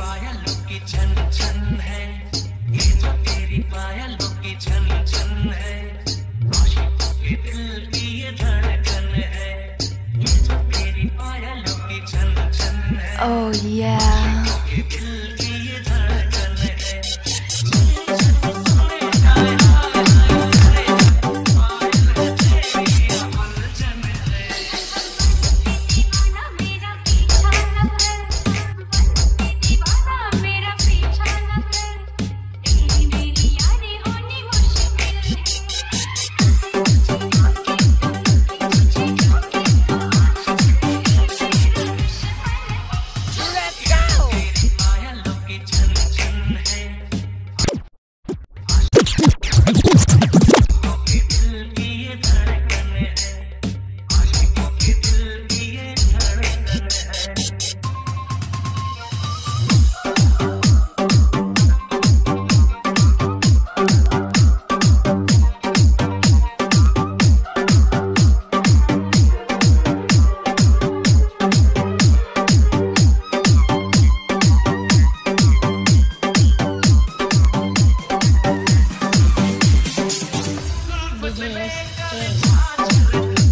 पायलों की छन छन है। ये जो तेरी पायलों की छन छन है। आशिकों के दिल की ये धड़कन है। ये जो तेरी पायलों की छन छन है। Oh yeah. Yeah.